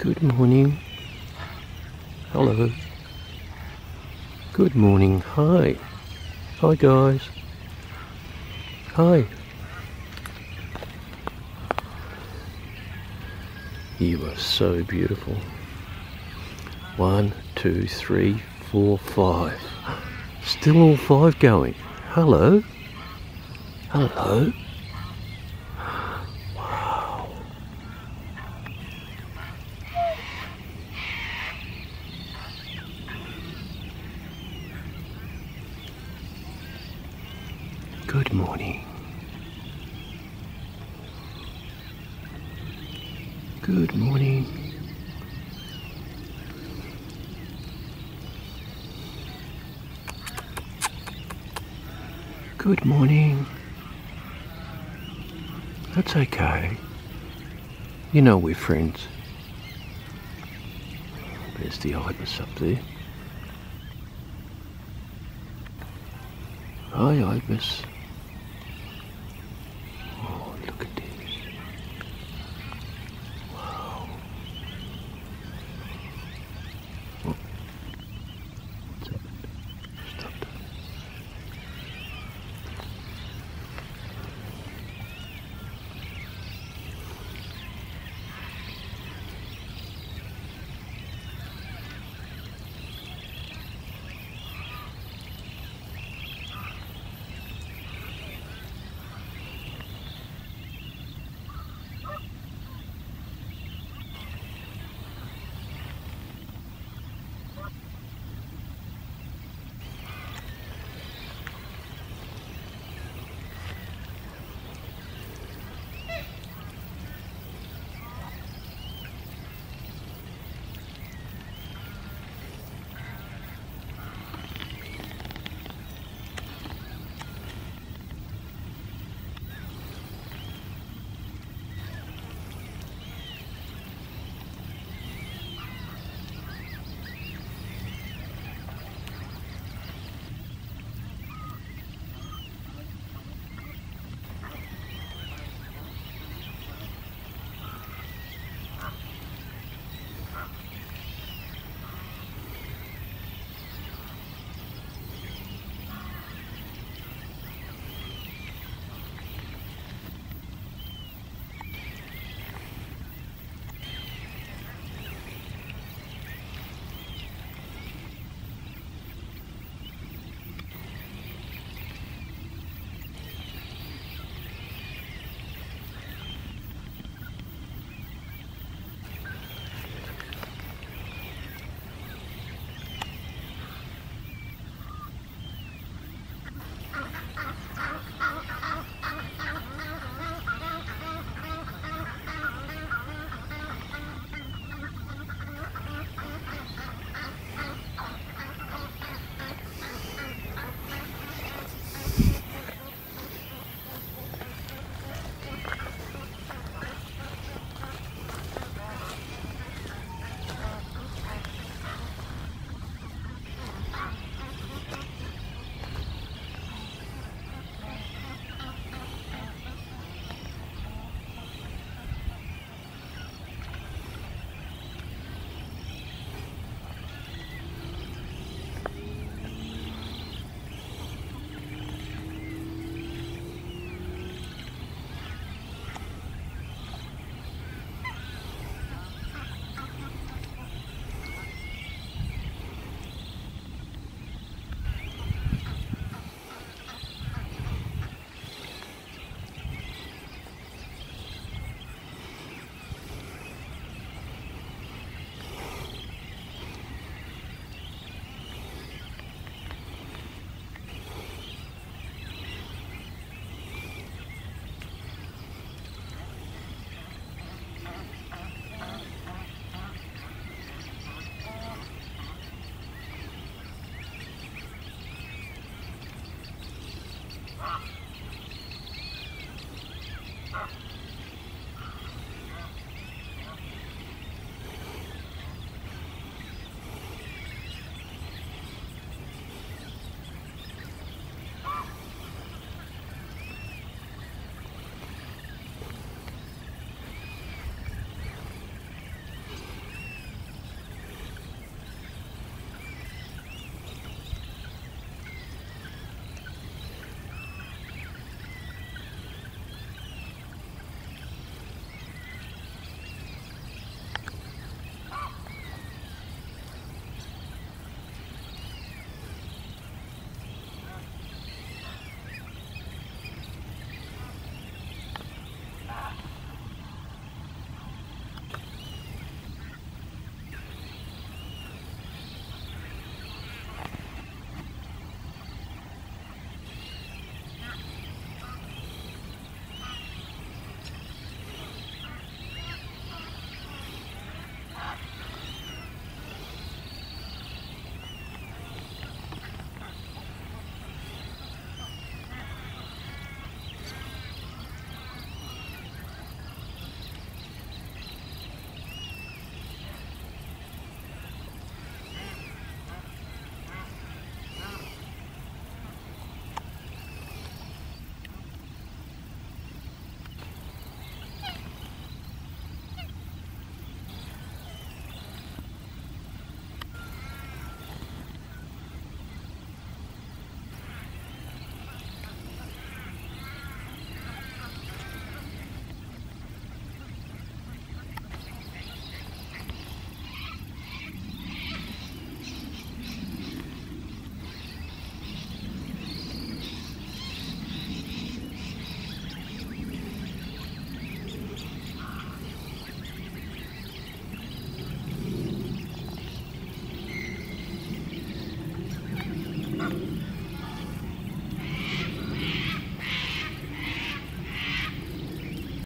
Good morning. Hello. Good morning. Hi. Hi, guys. Hi. You are so beautiful. One, two, three, four, five. Still all five going. Hello. Hello. Good morning. Good morning. Good morning. That's okay. You know we're friends. There's the ibis up there. Hi, ibis.